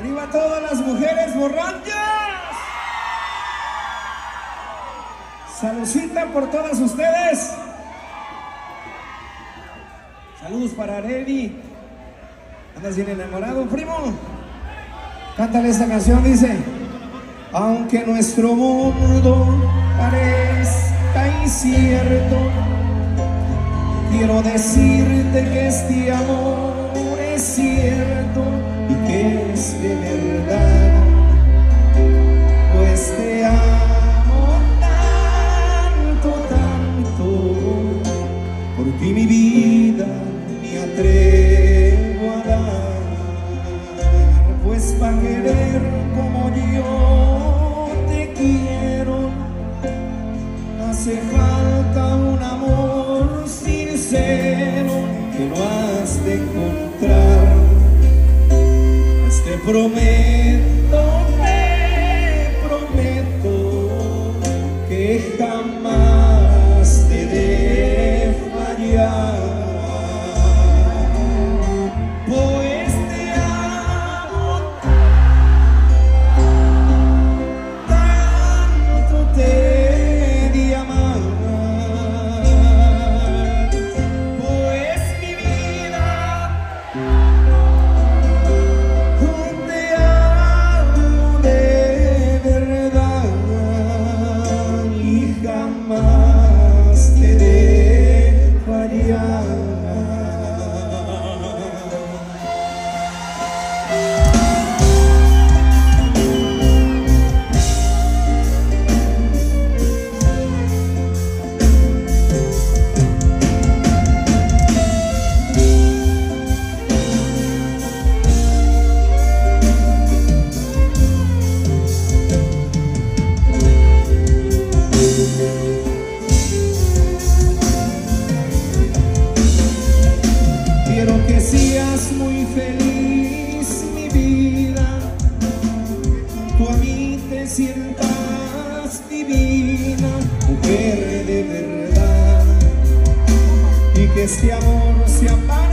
Arriba todas las mujeres borrachas. Saludcita por todas ustedes. Saludos para Areli. ¿Andas bien enamorado, primo? Cántale esta canción, dice. Aunque nuestro mundo parezca incierto, quiero decirte que este amor ti mi vida me atrevo a dar. Pues para querer como yo te quiero, hace falta un amor sincero que no has de encontrar. Pues te prometo, te prometo que jamás y jamás divina, mujer de verdad. Y que este amor sea para